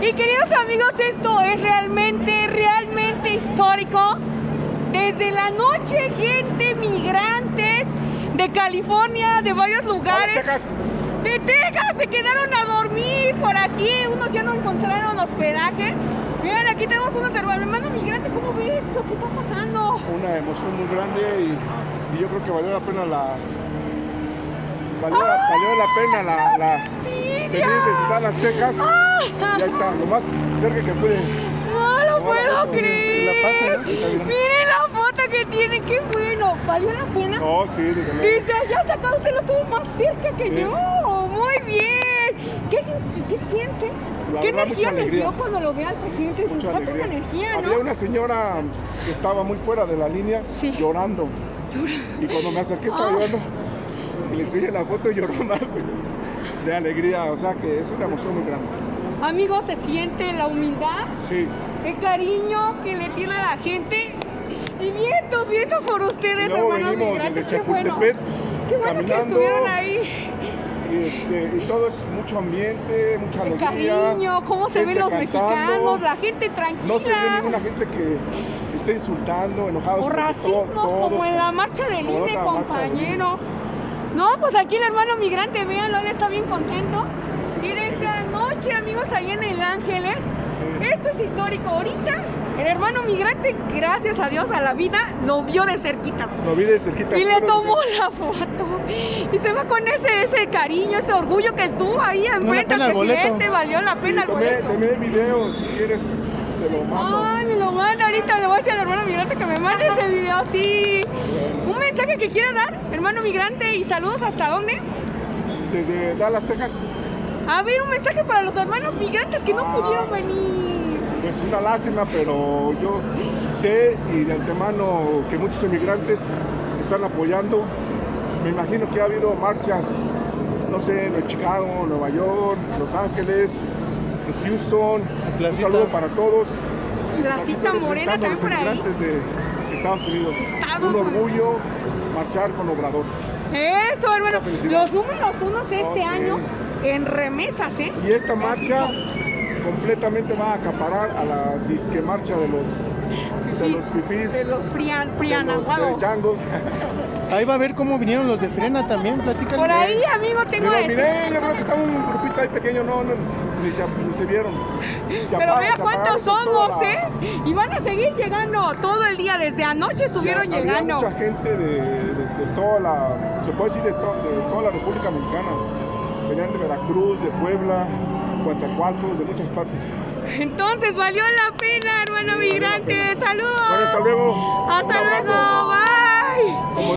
Y queridos amigos, esto es realmente, realmente histórico. Desde la noche, gente, migrantes de California, de varios lugares. Texas. De Texas se quedaron a dormir por aquí. Unos ya no encontraron hospedaje. Miren, aquí tenemos unos hermanos. Hermano migrante, ¿cómo ves esto? ¿Qué está pasando? Una emoción muy grande y, y yo creo que valió la pena la. Valió, valió la pena la, la ¡Envidia! venir de Dallas, Texas. ¡Ah! Y ahí está, lo más cerca que pude. No lo No, puedo no, creer. Está. Miren la foto que tienen, qué bueno. ¿Valió la pena? No, sí, luego. Desde allá hasta acá usted lo tuvo más cerca que Sí. yo. Muy bien. ¿Qué, qué siente? La ¿Qué verdad, energía alegría. dio cuando lo ve al presidente? Mucha alegría. energía, ¿no? Había una señora que estaba muy fuera de la línea Sí. llorando. Y cuando me acerqué estaba Ah. llorando. Y le enseñé la foto y lloró más de alegría. O sea que es una emoción muy grande. Amigos, se siente la humildad, Sí. el cariño que le tiene a la gente. Y vientos, vientos por ustedes, luego hermanos migrantes. Qué bueno. Qué bueno que estuvieron ahí. Y, este, y todo es mucho ambiente, mucha El alegría. cariño, cómo se ven los cantando. mexicanos, la gente tranquila. No se ve ninguna gente que esté insultando, enojados. O racismo, como en la marcha del INE. compañero. No, pues aquí el hermano migrante, véanlo, él está bien contento. Y desde anoche, amigos, ahí en El Ángeles, esto es histórico. Ahorita, el hermano migrante, gracias a Dios, a la vida, lo vio de cerquita. Lo vi de cerquita. Y le tomó la foto. Y se va con ese, ese cariño, ese orgullo que tuvo ahí enfrente al presidente. Valió la pena el boleto. tomé video, si quieres, te lo mando. Ay, me lo manda ahorita, le voy a decir al hermano migrante que me mande ese video, sí. Un mensaje que quiera dar, hermano migrante, y saludos hasta dónde. Desde Dallas, Texas. A ver, un mensaje para los hermanos migrantes que no Ah. pudieron venir. Pues una lástima, pero yo sé y de antemano que muchos emigrantes están apoyando. Me imagino que ha habido marchas, no sé, en Chicago, Nueva York, Los Ángeles, en Houston. Un saludo para todos. Placita Morena también por ahí. de Estados Unidos. Estados Un Unidos. orgullo marchar con Obrador. Eso, hermano. Los números unos este Oh, sí. año en remesas, ¿eh? Y esta marcha completamente va a acaparar a la disque marcha de los, de Fifí, los fifís, De los prian, de los prianaguados. changos. Ahí va a ver cómo vinieron los de frena también, platícale. Por ahí, amigo, tengo los este. miré, yo creo que está un grupito ahí pequeño, no, no, ni, se, ni se vieron. Se Pero apaga- vea cuántos somos, la- ¿eh? Y van a seguir llegando todo el día. Desde anoche estuvieron Había llegando. mucha gente de, de- de toda la, se puede decir de, to- de toda la República Mexicana. Venían de Veracruz, de Puebla, Coatzacoalcos, de muchas partes. Entonces valió la pena, hermano migrante. Saludos. Bueno, hasta luego. Hasta luego.